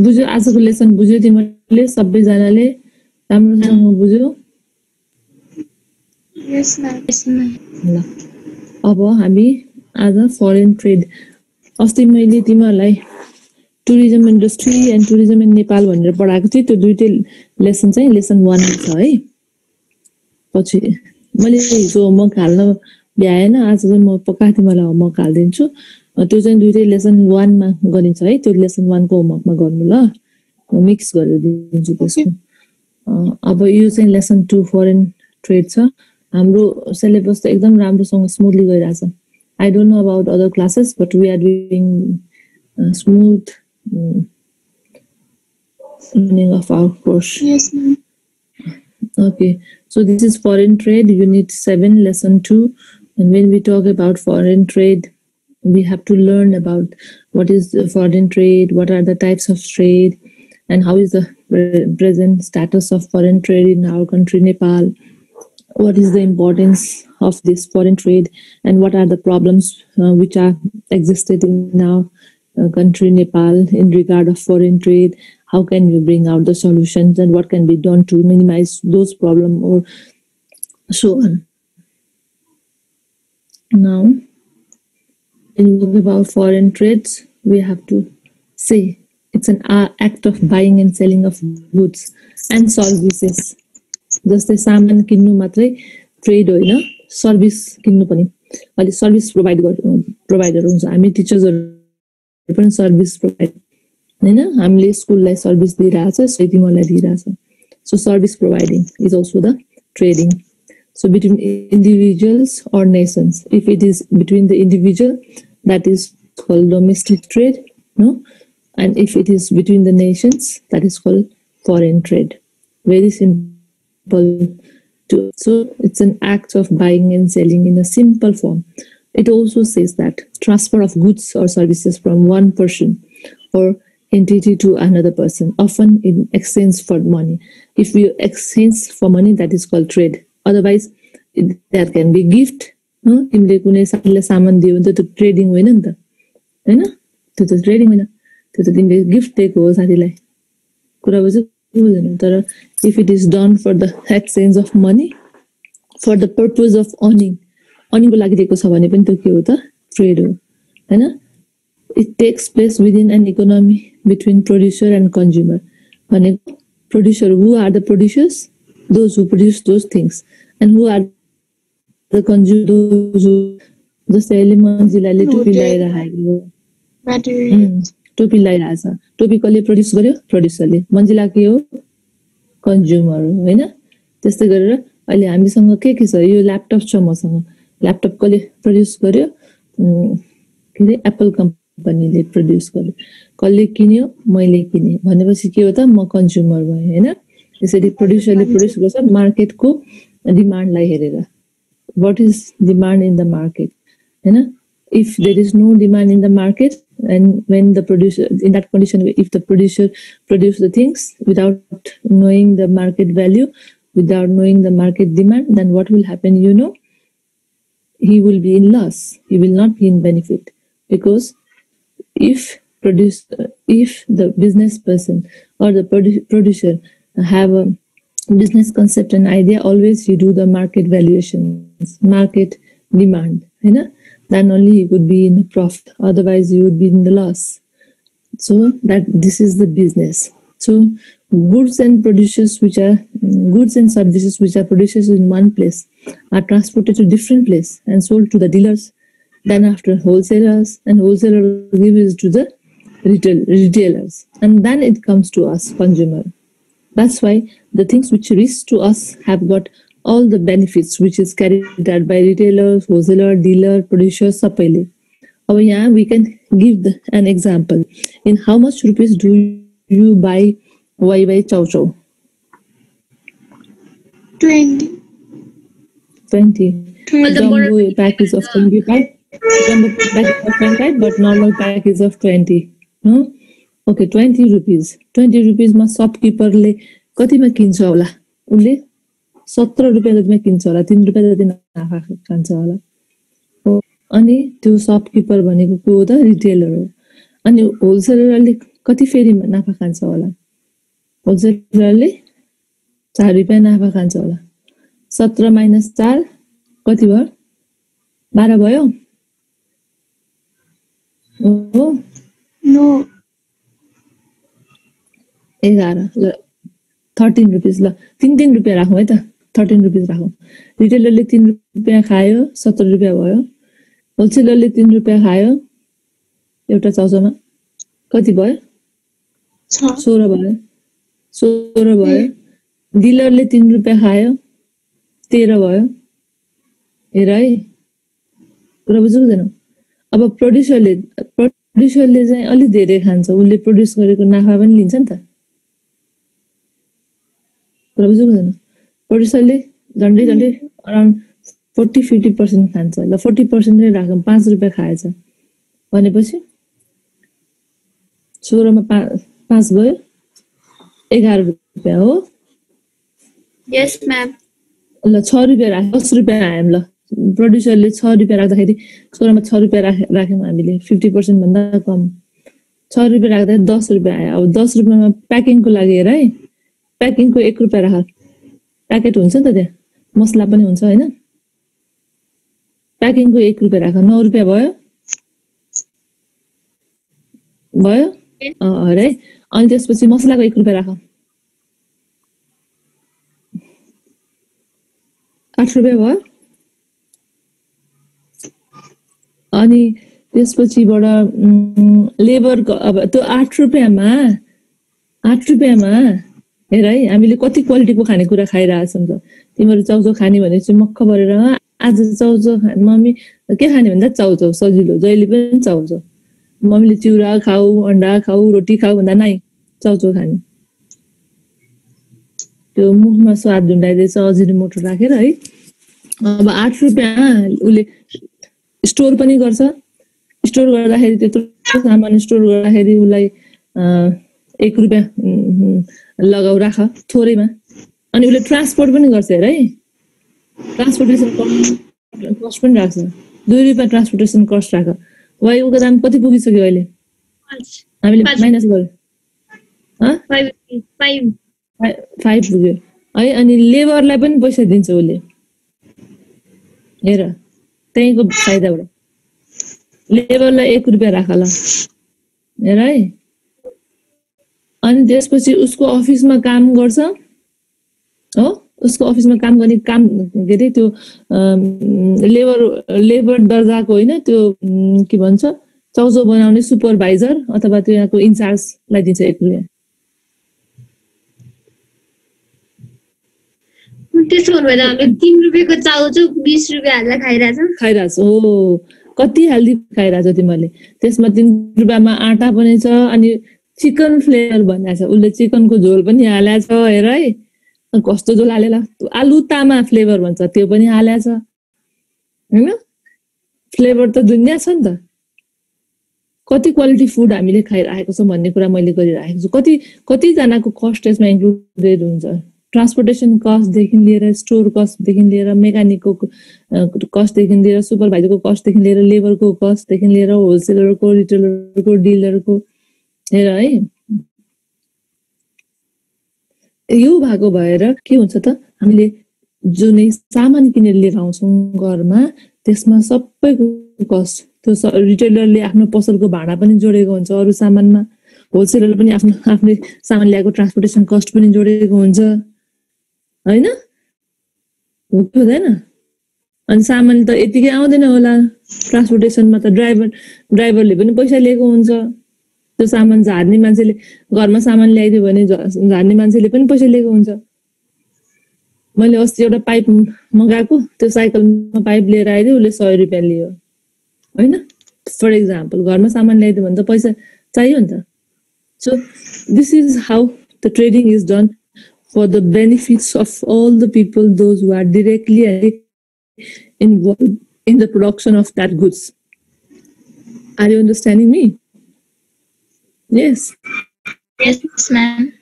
बुझ्यो आजको लेसन बुझ्यो तिमीहरूले सबैजनाले राम्रोसँग बुझ्यो। ल। अब हामी आज फरेन ट्रेड अस्ति मैले तिमीहरूलाई tourism industry and tourism in Nepal भनेर पढाएको थिएँ। त्यो दुइटै लेसन चाहिँ लेसन वान छ है। पछि मैले हिजो होमवर्क हाल्न भ्याएन आज चाहिँ म पक्का तिमीलाई होमवर्क हालिदिन्छु। त्यो चाहिँ दुइटै लेसन वानमा गरिन्छ है त्यो लेसन वानको होमवर्कमा गर्नु ल। म मिक्स गरेर दिन्छु त्यसको। अब यो चाहिँ लेसन टू फरेन ट्रेड छ। हाम्रो सिलेबस त एकदम राम्रोसँग स्मुथली गइरहेछ। I don't know about other classes but we are doing smooth learning of our course. Yes, ma'am. Okay, so this is foreign trade, unit 7, lesson 2. And when we talk about foreign trade, we have to learn about what is foreign trade, what are the types of trade, and how is the present status of foreign trade in our country, Nepal. What is the importance of this foreign trade, and what are the problems uh, which are existed in our uh, country, Nepal, in regard of foreign trade? How can we bring out the solutions, and what can be done to minimize those problems, or so on. Now, when we talk about foreign trades, we have to say it's an a- act of buying and selling of goods and services. जस्तै सामान किन्नु मात्रै trade होइन service किन्नु पनि अहिले service provide गर् provider हुन्छ हामी टिचर्सहरू पनि सर्भिस प्रोभाइड होइन हामीले स्कुललाई सर्भिस दिइरहेछ सही तिमीहरूलाई दिइरहेछ so service providing is also the trading So between individuals or nations, if it is between the individual, that is called domestic trade, no? And if it is between the nations, that is called foreign trade. Very simple. To, so it's an act of buying and selling in a simple form. It also says that transfer of goods or services from one person or entity to another person, often in exchange for money. If we exchange for money, that is called trade. Otherwise, it- there can be gift. तिमीले कुनै साथीलाई सामान दियो भने त त्यो trading होइन नि त होइन त्यो त ट्रेडिङ होइन त्यो त तिमीले गिफ्ट दिएको हो साथीलाई कुरा बुझ्यो बुझेन तर if it is done for the exchange of money for the purpose of earning अर्निङको लागि दिएको छ भने पनि त्यो के हो त ट्रेड हो होइन it takes place within an economy between producer and consumer भनेको producer who are the producers those who produce those things and who are the consume those who जस्तै अहिले मन्जिलाले टोपी लगाइरहेको टोपी लगाइरहेछ टोपी कसले प्रड्युस गर्यो प्रड्युसरले मन्जिला के हो कन्ज्युमर हो होइन त्यस्तै गरेर अहिले हामीसँग के के छ यो ल्यापटप छ मसँग ल्यापटप कसले प्रड्युस गर्यो के अरे एप्पल कम्पनीले प्रड्युस गर्यो कसले किन्यो मैले किनेँ भनेपछि के हो त म कन्ज्युमर भएँ होइन त्यसरी प्रड्युसरले प्रड्युस गर्छ मार्केटको डिमान्डलाई हेरेर what is demand in the market you know if there is no demand in the market and when the producer in that condition if the producer produce the things without knowing the market value without knowing the market demand then what will happen you know he will be in loss he will not be in benefit because if produce if the business person or the produ- producer have a business concept and idea always you do the market valuations market demand you know? Then only you would be in a profit otherwise you would be in the loss. So that this is the business. So goods and producers which are goods and services which are produced in one place are transported to different place and sold to the dealers. Then after wholesalers and wholesaler gives to the retail, retailers. And then it comes to us, consumer. That's why the things which reach to us have got all the benefits which is carried out by retailers, wholesaler, dealer, producer, supplier. Oh yeah, we can give the, an example. In how much rupees do you buy why by chow chow? 20. 20. Of 20 of 20 but normal package is of 20. No? Okay, 20 rupees. 20 rupees मा शपकिपरले कतिमा किन्छ होला उसले सत्र रुपियाँ जतिमा किन्छ होला तिन रुपियाँ जति नाफा खान्छ होला हो अनि त्यो सपकिपर भनेको को हो त रिटेलर हो अनि होलसेलरले कति फेरि नाफा खान्छ होला होलसेलरले चार रुपियाँ नाफा खान्छ होला सत्र माइनस चार कति भयो बाह्र भयो हो No. एघार ल थर्टिन रुपिस ल तिन तिन रुपियाँ राखौँ है त थर्टिन रुपिस राखौँ। रिटेलरले तिन रुपियाँ खायो सत्र रुपियाँ भयो। होलसेलरले तिन रुपियाँ खायो एउटा चाउचाउमा कति भयो? सोह्र भयो। सोह्र भयो। डिलरले तिन रुपियाँ खायो तेह्र भयो। हेर है। कुरा बुझ्नु बुझेन अब प्रड्युसरले प्रड्युसरले चाहिँ अलिक धेरै खान्छ। उसले प्रड्युस गरेको नाफा पनि लिन्छ नि त। बुझ्नु प्रड्युसरले झन्डै झन्डै अराउन्ड फोर्टी फिफ्टी पर्सेन्ट खान्छ। ल फोर्टी पर्सेन्टै राखौँ पाँच रुपियाँ खाएछ। भनेपछि सोह्रमा पा पाँच भयो एघार रुपियाँ हो। Yes. ल छ रुपियाँ राख दस रुपियाँ आयौँ ल। प्रड्युसरले छ रुपियाँ राख्दाखेरि सोह्रमा छ रुपियाँ राख राख्यौँ हामीले फिफ्टी पर्सेन्टभन्दा कम। छ रुपियाँ राख्दाखेरि दस रुपियाँ आयो। अब दस रुपियाँमा प्याकिङको लागि हेर है प्याकिङको एक रुपियाँ राख। प्याकेट हुन्छ नि त त्यहाँ? मसला पनि हुन्छ होइन? प्याकिङको एक रुपियाँ राख। नौ रुपियाँ भयो? भयो? अरे अनि त्यसपछि मसलाको एक रुपियाँ राख। आठ रुपियाँ भयो? अनि त्यसपछिबाट उम्, लेबरको अब त्यो आठ रुपियाँमा आठ रुपियाँमा हेर है हामीले कति क्वालिटीको खानेकुरा खाइरहेछौँ त। तिमीहरू चाउचाउ खाने भने चाहिँ मक्ख परेर "अँ, आज चाउचाउ खाने मम्मी के खाने भन्दा चाउचाउ सजिलो जहिले पनि चाउचाउ। मम्मीले चिउरा खाऊ अन्डा खाऊ रोटी खाऊ भन्दा नाइ चाउचाउ खाने। त्यो मुखमा स्वाद झुन्डाइदिएछ अजिनो राखेर है। अब आठ रुपियाँ उसले स्टोर पनि गर्छ। स्टोर गर्दाखेरि त्यत्रो सामान स्टोर गर्दाखेरि उसलाई एक रुपियाँ लगाउ राख थोरैमा। अनि उसले ट्रान्सपोर्ट पनि गर्छ हेर है। ट्रान्सपोर्टेसन कस्ट पनि राख्छ। दुई रुपियाँ ट्रान्सपोर्टेसन कस्ट राख। वाइ उसको दाम कति पुगिसक्यो अहिले? हामीले। माइनस गर्यो। फाइभ पुग्यो। है अनि लेबरलाई पनि पैसा दिन्छ उसले। हेर। त्यहीँको फाइदाबाट लेबरलाई एक रुपियाँ राख ल हेर है अनि त्यसपछि उसको अफिसमा काम गर्छ। हो? उसको अफिसमा काम गर्ने काम के अरे त्यो लेबर लेबर दर्जाको होइन त्यो के भन्छ चाउचाउ बनाउने सुपरभाइजर अथवा त्यहाँको इन्चार्जलाई दिन्छ एक रुपियाँ। त्यसो भएन हामीले तिन रुपियाँको चाउचाउ बिस रुपियाँ हालेर खाइरहेछौँ। हो कति हेल्दी छ तिमीहरूले? त्यसमा तिन रुपियाँमा आँटा पनि छ अनि चिकन फ्लेभर भनेको छ। उसले चिकनको झोल पनि हालेको छ हेर है। कस्तो झोल हालेर आलु तामा फ्लेभर भन्छ त्यो पनि हालेको छ होइन? फ्लेभर त दुनियाँ छ नि त। कति क्वालिटी फुड हामीले खाइरहेको छौँ भन्ने कुरा मैले गरिरहेको छु। कति कतिजनाको कस्ट यसमा इन्क्लुडेड हुन्छ। ट्रान्सपोर्टेसन कस्टदेखि लिएर स्टोर कस्टदेखि लिएर मेकानिकको कस्टदेखि लिएर सुपरभाइजरको कस्टदेखि लिएर लेबरको कस्टदेखि लिएर होलसेलरको रिटेलरको डिलरको हेर है। यो भएको भएर के हुन्छ त हामीले जुनै सामान किनेर लिएर आउँछौँ घरमा त्यसमा सबैको कस्ट त्यो रिटेलरले आफ्नो पसलको भाडा पनि जोडेको हुन्छ अरू सामानमा। होलसेलरले पनि आफ्नो आफ्नै सामान ल्याएको ट्रान्सपोर्टेसन कस्ट पनि जोडेको हुन्छ। होइन? हुँदैन। अनि सामान त यतिकै आउँदैन होला। ट्रान्सपोर्टेसनमा त ड्राइभर ड्राइभरले पनि पैसा लिएको हुन्छ। त्यो सामान झार्ने मान्छेले घरमा सामान ल्याइदियो भने झार्ने मान्छेले पनि पैसा लिएको हुन्छ। मैले अस्ति एउटा पाइप मगाएको। त्यो साइकलमा पाइप लिएर आइदियो उसले सय रुपियाँ लियो। होइन? फर इक्जाम्पल घरमा सामान ल्याइदियो भने त पैसा चाहियो नि त। So this is how the trading is done for the benefits of all the people, those who are directly involved in the production of that goods. Are you understanding me? Yes. Yes, ma'am.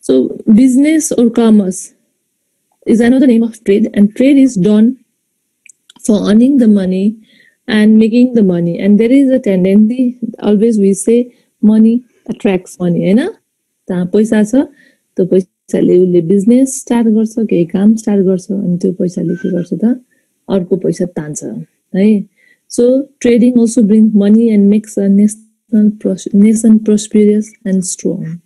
So business or commerce, is another name of trade, and trade is done for earning the money and making the money. And there is a tendency, always we say, money attracts money, होइन जहाँ पैसा छ त्यो पैसा उसले business start गर्छ काम start कर पैसा त्यो के गर्छ पैसा तान्छ, है? So trading also bring money and makes a national pros nation prosperous and strong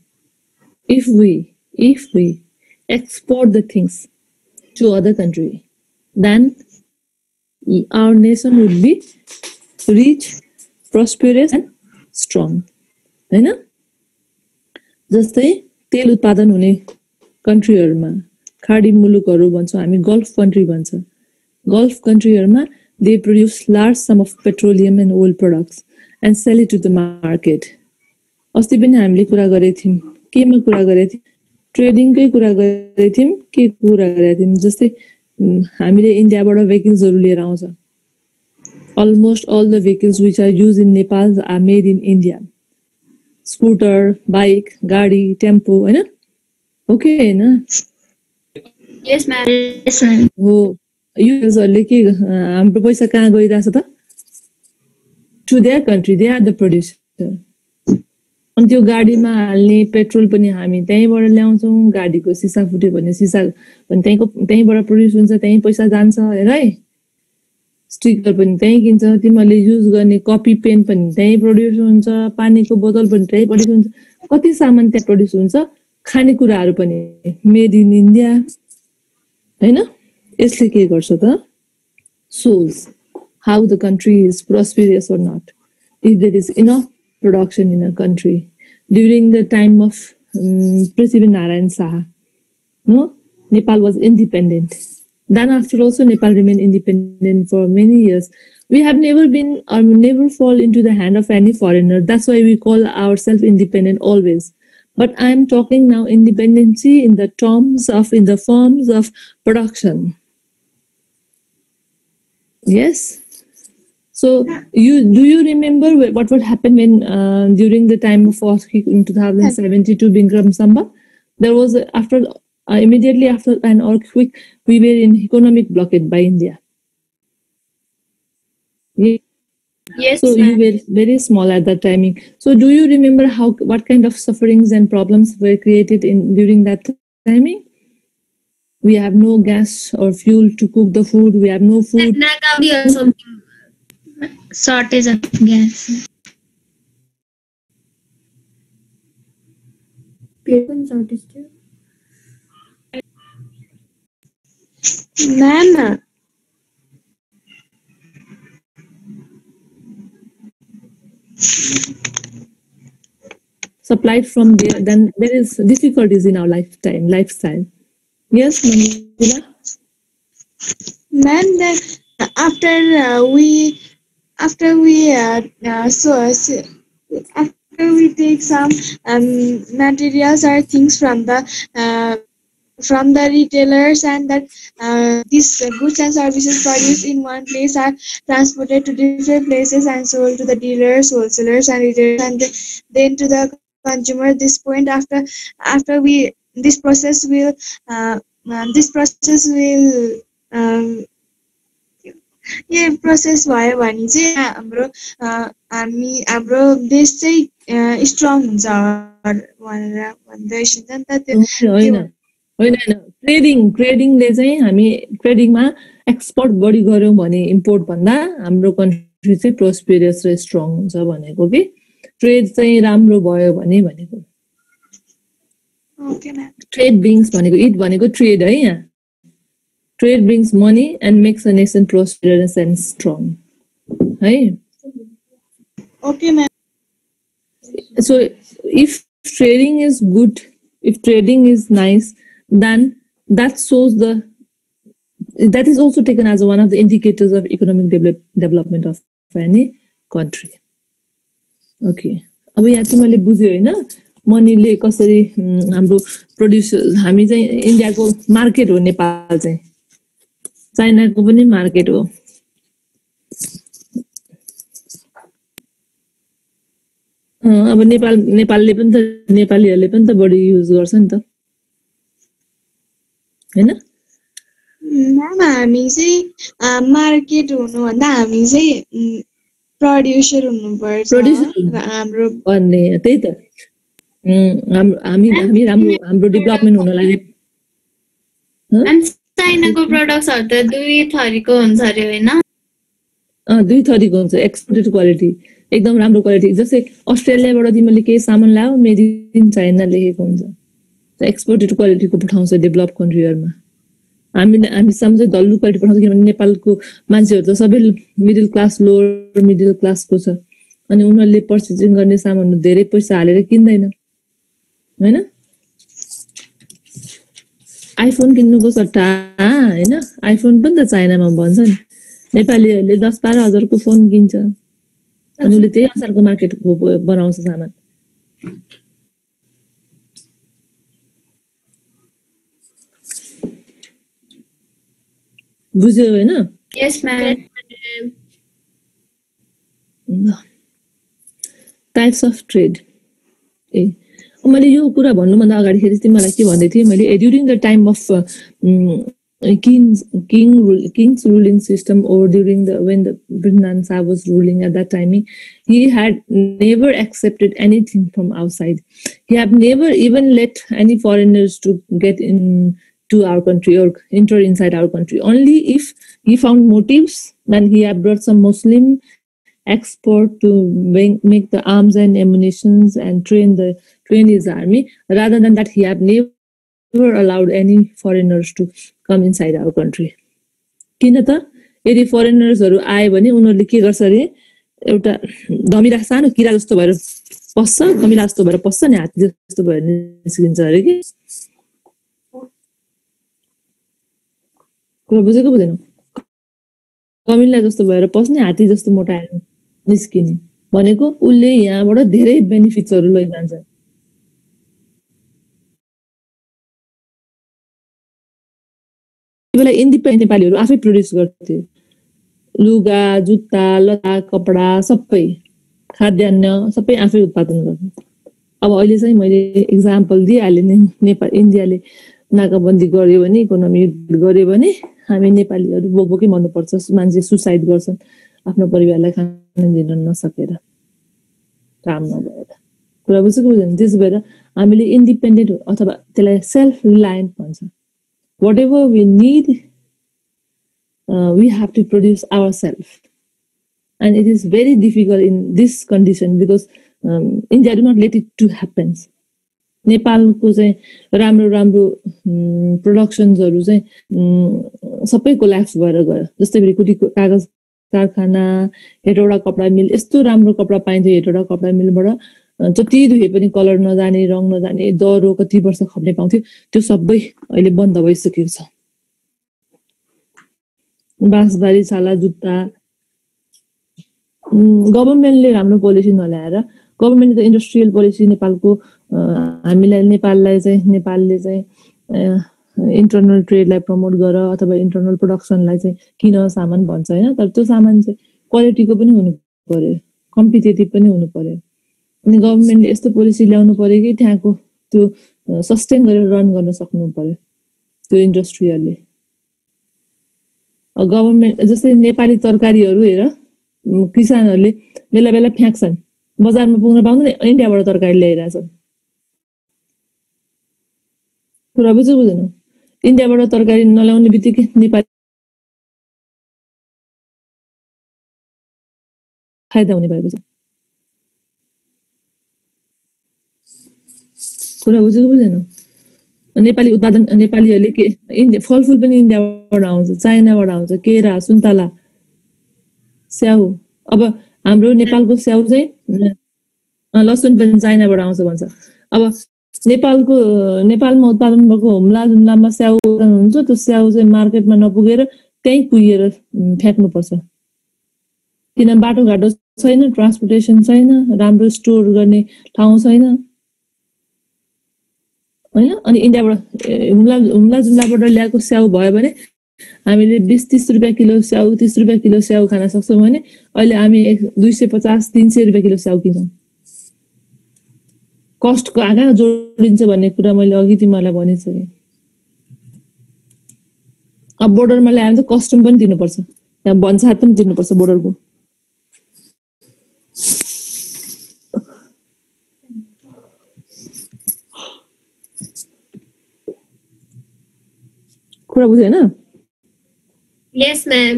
if we if we export the things to other country then our nation would be rich prosperous and strong है जस्तै तेल उत्पादन होने कन्ट्रीहरूमा खाडी मुलुकहरू भन्छौँ हामी gulf country भन्छ। Gulf कन्ट्रीहरूमा they produce large some of petroleum and oil products and sell to the market अस्ति पनि हामीले कुरा गरेको थियौँ केमा कुरा गरेको थियौँ? ट्रेडिङकै कुरा गरेको थियौँ के कुरा गरेको थियौँ? जस्तै हामीले इन्डियाबाट भेहिकल्सहरू लिएर आउँछ। Almost all the vehicles which are used in Nepal are made in India. Scooter bike गाडी टेम्पो होइन? ओके होइन. हो युजहरूले के हाम्रो पैसा कहाँ गइरहेछ त? To their country they are the producer अनि त्यो गाडीमा हाल्ने पेट्रोल पनि हामी त्यहीँबाट ल्याउँछौँ गाडीको सिसा फुट्यो भने सिसा पनि त्यहीँको त्यहीँबाट प्रड्युस हुन्छ त्यहीँ पैसा जान्छ हेर है स्टिकर पनि त्यहीँ किन्छ तिमीहरूले युज गर्ने कपी पेन पनि त्यहीँ प्रड्युस हुन्छ पानीको बोतल पनि त्यहीँ प्रड्युस हुन्छ। कति सामान त्यहाँ प्रड्युस हुन्छ? खानेकुराहरू पनि मेड इन इन्डिया होइन? यसले के गर्छ त? Souls how the country is prosperous or not if that is enough production in a country during the time of Prithvi Narayan Shah हो Nepal was independent then after also Nepal remain independent for many years we have never been or never fall into the hand of any foreigner that's why we call our self independent always but i am talking now independency in the terms of in the forms of production yes so you do you remember what would happen when uh, during the time of earthquake in 2072 Bikram Samba? There was a, after uh, immediately after an earthquake, we were in economic blockade by India. Ye- Yes. So you were very small at that timing. So do you remember how what kind of sufferings and problems were created in during that timing? We have no gas or fuel to cook the food. We have no food. or something. Shortage of gas. Mama. Supplied from there, then there is difficulties in our lifetime, lifestyle. Yes? Ma'am, then after uh, we after we uh, uh, so- after we take some um, materials or things from the uh, from the retailers and that uh, these uh, goods and services produced in one place are transported to different places and sold to the dealers, wholesalers, and retailers, and then to the consumer. This point after after we this process will uh, uh, this process will um, यो process भयो भने चाहिँ हाम्रो a, हामी हाम्रो देश चाहिँ strong हुन्छ भनेर भन्दैछ नि त त्यो होइन होइन। ट्रेडिङ ट्रेडिङले चाहिँ हामी ट्रेडिङमा एक्सपोर्ट बढी गऱ्यौँ भने इम्पोर्ट भन्दा हाम्रो कन्ट्री चाहिँ प्रोस्पेरियस र स्ट्रङ हुन्छ भनेको कि। ट्रेड चाहिँ राम्रो भयो भने भनेको। ट्रेड ब्रिङ्स भनेको इट भनेको ट्रेड है यहाँ। Trade brings money and makes a nation prosperous and strong है। So if trading is good if trading is nice then that shows the that is also taken as one of the indicators of economic develop, development of any country okay अब यहाँ चाहिँ मैले बुझेँ होइन मनीले कसरी हाम्रो producer हामी चाहिँ इन्डियाको मार्केट हो नेपाल चाहिँ चाइनाको पनि मार्केट हो अब नेपाल नेपालले पनि त नेपालीहरूले पनि त बढी युज गर्छ नि त होइन? हामी चाहिँ मार्केट हुनुभन्दा हामी चाहिँ प्रड्युसर हुनुपर्छ। हुनु- हाम्रो भन्ने त्यही त। हामी हामी राम्रो हाम्रो डेभलपमेन्ट हुनलाई अनि चाइनाको प्रडक्ट्सहरू त दुई थरीको हुन्छ अरे होइन? दुई थरीको हुन्छ एक्सपोर्टेड क्वालिटी एकदम राम्रो क्वालिटी जस्तै अस्ट्रेलियाबाट तिमीले केही सामान ल्याऊ मेड इन चाइना लेखेको हुन्छ। एक्सपोर्टेड क्वालिटीको पठाउँछ डेभलप कन्ट्रीहरूमा हामी हामीसम्म चाहिँ डल्लु क्वालिटी पठाउँछ किनभने नेपालको मान्छेहरू त सबै मिडल क्लास लोवर मिडल क्लासको छ। अनि उनीहरूले पर्चेसिङ गर्ने सामानहरू धेरै पैसा हालेर किन्दैन। होइन? आइफोन किन्नुको सट्टा होइन? आइफोन पनि त चाइनामा भन्छ नि नेपालीहरूले दस बाह्र हजारको फोन किन्छ। अनि उसले त्यही अनुसारको मार्केट बनाउँछ सामान। बुझ्यो होइन टाइप्स अफ ट्रेड ए मैले यो कुरा भन्नुभन्दा अगाडि के भन्दै थिएँ मैले during the time of king king kings ruling system or during the when the ब्रिन्दान सा was ruling at that time never accepted anything from outside he have never even let any foreigners to get in to our country or enter inside our country. Only if he found motives, then he brought some Muslim export to make, make the arms and ammunitions and train the train his army. Rather than that, he had never allowed any foreigners to come inside our country. किन त यदि फरेनर्सहरू आयो भने उनीहरूले के गर्छ अरे एउटा धमिरा सानो किरा जस्तो भएर पस्छ धमिरा जस्तो भएर पस्छ नि हात्ती जस्तो भएर निस्किन्छ अरे कि कुरा बुझेको बुझेन। कमिला जस्तो भएर पस्ने हात्ती जस्तो मोटाएर निस्किने। भनेको उसले यहाँबाट धेरै बेनिफिट्सहरू लैजान्छ। बेला इन्डिपेन्डेन्ट नेपालीहरू आफै प्रड्युस गर्थे। लुगा जुत्ता लता कपडा सबै खाद्यान्न सबै आफै उत्पादन गर्थे। अब अहिले चाहिँ मैले इक्जाम्पल दिइहालेँ नेपाल इन्डियाले नाकाबन्दी गर्यो भने इकोनोमी गर्यो भने हामी नेपालीहरू बोक बोकै मर्नुपर्छ मान्छे सुसाइड गर्छन्। आफ्नो परिवारलाई खान दिन नसकेर। काम नभएर। कुरा बुझेको बुझ्दैन? त्यसो भएर हामीले इन्डिपेन्डेन्ट अथवा त्यसलाई सेल्फ रिलायन्ट भन्छ। Whatever we need, uh, we have to produce ourselves. And it is very difficult in this condition because um, India do not let it to happen. नेपालको चाहिँ राम्रो राम्रो प्रडक्सन्सहरू चाहिँ सबै कोल्याप्स भएर गयो। जस्तै भेकुटीको कागज कारखाना हेटौडा कपडा मिल यस्तो राम्रो कपडा पाइन्थ्यो हेटौडा कपडा मिलबाट। जति धुए पनि कलर नजाने रङ नजाने दह्रो कति वर्ष खप्ने पाउँथ्यो त्यो सबै अहिले बन्द भइसकेको छ। बाँसबारी छाला जुत्ता। गभर्मेन्टले राम्रो पोलिसी नल्याएर गभर्मेन्टले त इन्डस्ट्रियल पोलिसी नेपालको हामीलाई नेपाललाई चाहिँ नेपालले चाहिँ इन्टरनल ट्रेडलाई प्रमोट गर अथवा इन्टरनल प्रोडक्सनलाई चाहिँ किन सामान भन्छ होइन? तर त्यो सामान चाहिँ क्वालिटीको पनि हुनु पर्यो कम्पिटेटिभ पनि हुनु पर्यो। अनि गभर्मेन्टले यस्तो पोलिसी ल्याउनु पर्यो कि त्यहाँको त्यो सस्टेन गरेर रन गर्न सक्नु पर्यो त्यो इन्डस्ट्रीहरूले गभर्मेन्ट जस्तै नेपाली तरकारीहरू हेर किसानहरूले बेला बेला फ्याँक्छन् बजारमा पुग्न पाउँदैन इन्डियाबाट तरकारी ल्याइरहेछन्। कुरा बुझ्यो बुझेन इन्डियाबाट तरकारी नल्याउने बित्तिकै नेपाली फाइदा हुने भएको छ कुरा बुझेको बुझेन नेपाली उत्पादन नेपालीहरूले के इन्डिया फलफुल पनि इन्डियाबाट आउँछ चाइनाबाट आउँछ केरा सुन्तला स्याउ अब हाम्रो नेपालको स्याउ चाहिँ लसुन पनि चाइनाबाट आउँछ भन्छ अब नेपालको नेपालमा उत्पादन भएको हुम्ला जुम्लामा स्याउ उत्पादन हुन्छ त्यो स्याउ चाहिँ मार्केटमा नपुगेर त्यहीँ उम्, फ्याँक्नुपर्छ। किन बाटोघाटो छैन ट्रान्सपोर्टेसन छैन राम्रो स्टोर गर्ने ठाउँ छैन। होइन? अनि इन्डियाबाट हुम्ला हुम्ला जुम्लाबाट ल्याएको स्याउ भयो भने हामीले बिस तिस रुपियाँ किलो स्याउ तिस रुपियाँ किलो स्याउ खान सक्छौँ भने अहिले हामी एक दुई सय पचास तिन सय रुपियाँ किलो स्याउ किन्छौँ। कस्टको कहाँ जोडिन्छ भन्ने कुरा मैले अघि तिमीहरूलाई भनिसकेँ। अब बोर्डरमा ल्यायो भने त कस्ट्युम पनि दिनुपर्छ। त्यहाँ भन्सार पनि दिनुपर्छ बोर्डरको। कुरा बुझ्यो होइन? यस म्याम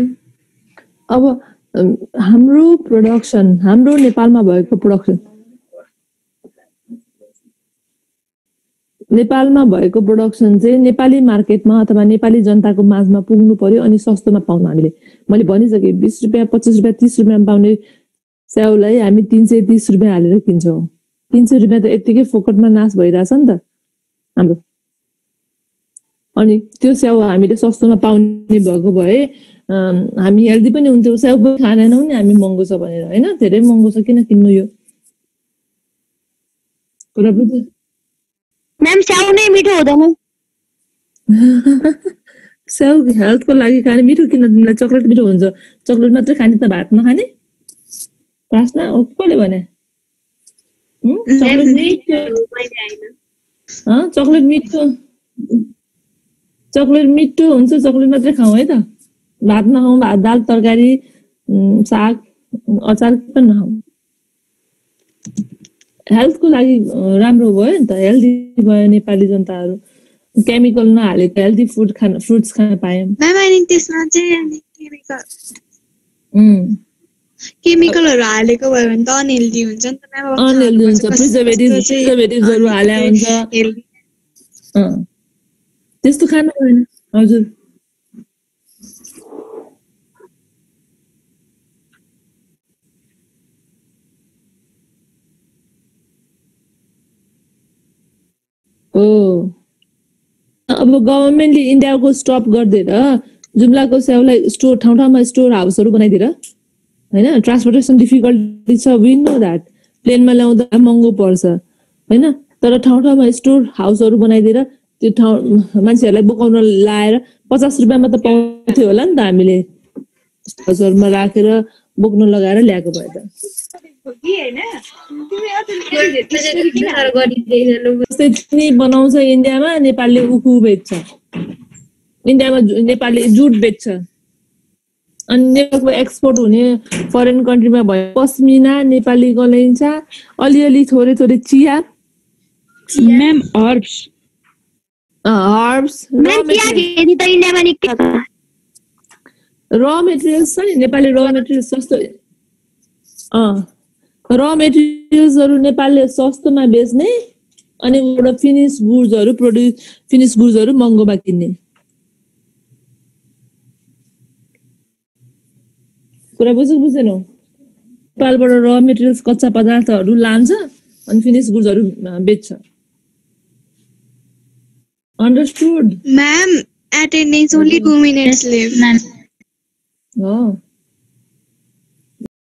अब हाम्रो प्रोडक्सन हाम्रो नेपालमा भएको प्रोडक्सन नेपालमा भएको प्रोडक्सन चाहिँ नेपाली मार्केटमा अथवा नेपाली जनताको माझमा पुग्नु पर्यो अनि सस्तोमा पाउनु हामीले। मैले भनिसकेँ बिस रुपियाँ पच्चिस रुपियाँ तिस रुपियाँमा पाउने स्याउलाई हामी तिन सय तिस रुपियाँ हालेर किन्छौँ। तिन सय रुपियाँ त यत्तिकै फोकटमा नाश भइरहेछ नि त। हाम्रो। अनि त्यो स्याउ हामीले सस्तोमा पाउने भएको भए हामी हेल्दी पनि हुन्थ्यौँ। स्याउ पनि खाँदैनौँ नि हामी महँगो छ भनेर। होइन? धेरै महँगो छ किन किन्नु यो? कुरा म्याम स्याउ नै मिठो हुँदैन स्याउ हेल्थको लागि खाने मिठो किन चक्लेट मिठो हुन्छ चक्लेट मात्रै खाने त भात नखाने प्रार्थना हो कसले भने? चक्लेट मिठो चक्लेट मिठो चक्लेट मिठो हुन्छ चक्लेट मात्रै खाउँ है त भात नखाउँ भात दाल तरकारी साग अचार पनि नखाउँ हेल्थको लागि राम्रो भयो नि त. हेल्दी भयो नेपाली जनताहरू। केमिकल नहालेको हेल्दी फुड खान फ्रुट्स खान पायौँ। त्यसमा चाहिँ केमिकल केमिकलहरू हालेको भयो भने त अनहेल्दी हुन्छ नि त अनहेल्दी हुन्छ। प्रिजर्भेटिभ प्रिजर्भेटिभ्सहरू हाले हुन्छ। त्यस्तो खानु भएन। हजुर। अब गभर्मेन्टले इन्डियाको स्टप गरिदिएर जुम्लाको स्याउलाई स्टोर ठाउँ ठाउँमा स्टोर हाउसहरू बनाइदिएर होइन? ट्रान्सपोर्टेसन डिफिकल्टी छ विन नो द्याट प्लेनमा ल्याउँदा महँगो पर्छ होइन? तर ठाउँ ठाउँमा स्टोर हाउसहरू बनाइदिएर त्यो ठाउँ मान्छेहरूलाई बोकाउन लाएर पचास रुपियाँमा त पाउँथ्यो होला नि त हामीले। हाउसहरूमा राखेर बोक्न लगाएर ल्याएको भए त। बनाउँछ इन्डियामा नेपालले उखु बेच्छ। इन्डियामा नेपालले जुट बेच्छ। अनि नेपालको एक्सपोर्ट हुने फरेन कन्ट्रीमा भयो। पस्मिना नेपालीको ल्याइन्छ अलिअलि थोरै थोरै चिया। म्याम हर्ब्स हर्ब्स र मेटेरियल्स छ। नि नेपाली र मेटेरियल्स सस्तो अँ। र मेटेरियल्सहरू नेपालले सस्तोमा बेच्ने अनि एउटा फिनिस गुड्सहरू प्रड्युस फिनिस गुड्सहरू महँगोमा किन्ने। कुरा बुझ्नु बुझेनौ नेपालबाट र मेटेरियल्स कच्चा पदार्थहरू लान्छ अनि फिनिस गुड्सहरू बेच्छ। Understood Ma'am, attendance only two minutes left. Ma'am हो